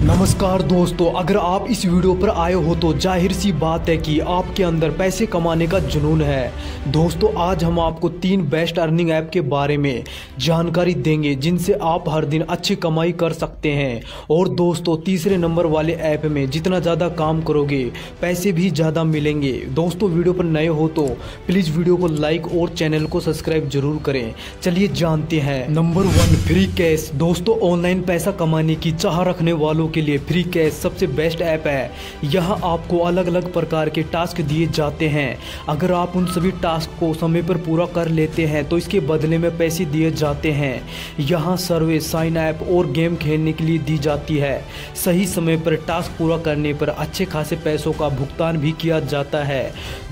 नमस्कार दोस्तों, अगर आप इस वीडियो पर आए हो तो ज़ाहिर सी बात है कि आपके अंदर पैसे कमाने का जुनून है। दोस्तों, आज हम आपको तीन बेस्ट अर्निंग ऐप के बारे में जानकारी देंगे, जिनसे आप हर दिन अच्छी कमाई कर सकते हैं। और दोस्तों, तीसरे नंबर वाले ऐप में जितना ज़्यादा काम करोगे, पैसे भी ज़्यादा मिलेंगे। दोस्तों, वीडियो पर नए हो तो प्लीज़ वीडियो को लाइक और चैनल को सब्सक्राइब ज़रूर करें। चलिए जानते हैं। नंबर वन फ्री कैश दोस्तों ऑनलाइन पैसा कमाने की चाह रखने वालों के लिए फ्री कैश सबसे बेस्ट ऐप है। यहाँ आपको अलग अलग प्रकार के टास्क दिए जाते हैं। अगर आप उन सभी टास्क को समय पर पूरा कर लेते हैं तो इसके बदले में पैसे दिए जाते हैं। यहाँ सर्वे साइन ऐप और गेम खेलने के लिए दी जाती है। सही समय पर टास्क पूरा करने पर अच्छे खासे पैसों का भुगतान भी किया जाता है।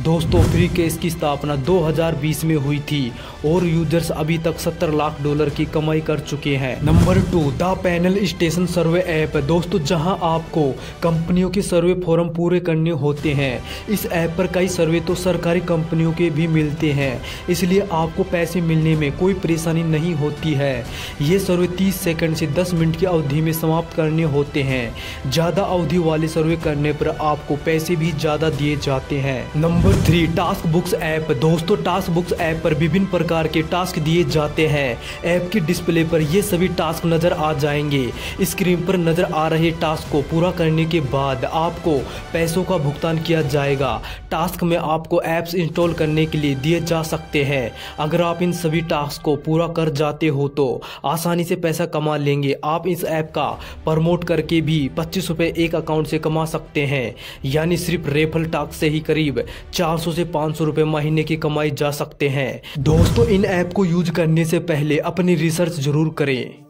दोस्तों फ्री कैश की स्थापना 2020 में हुई थी और यूज़र्स अभी तक 70 लाख डॉलर की कमाई कर चुके हैं। Number two the panel station survey app दोस्तों जहाँ आपको कंपनियों के सर्वे फॉर्म पूरे करने होते हैं। इस ऐप पर कई सर्वे तो सरकारी कंपनियों के भी मिलते हैं। इसलिए आपको पैसे मिलने में कोई परेशानी नहीं होती है। ये सर्वे 30 सेकंड से 10 मिनट की अवधि में समाप्त करने होते हैं। ज़्यादा अवधि वाले सर्वे करने पर आपको पैसे भी ज़्यादा दिए जाते हैं। Number three, task books app. दोस्तों, टास्क बुक्स ऐप पर विभिन्न प्रकार के टास्क दिए जाते हैं। ऐप के डिस्प्ले पर ये सभी टास्क नज़र आ जाएँगे। स्क्रीन पर नज़र आ रहे टास्क को पूरा करने के बाद आपको पैसों का भुगतान किया जाएगा। टास्क में आपको ऐप्स इंस्टॉल करने के लिए दिए जा सकते हैं। अगर आप इन सभी टास्क को पूरा कर जाते हो तो आसानी से पैसा कमा लेंगे। आप इस ऐप का प्रमोट करके भी पच्चीस रुपये एक अकाउंट से कमा सकते हैं। यानी सिर्फ़ रेफल टास्क से ही करीब 400 से 500 रुपए महीने की कमाई जा सकते हैं। दोस्तों, इन ऐप को यूज़ करने से पहले अपनी रिसर्च ज़रूर करें।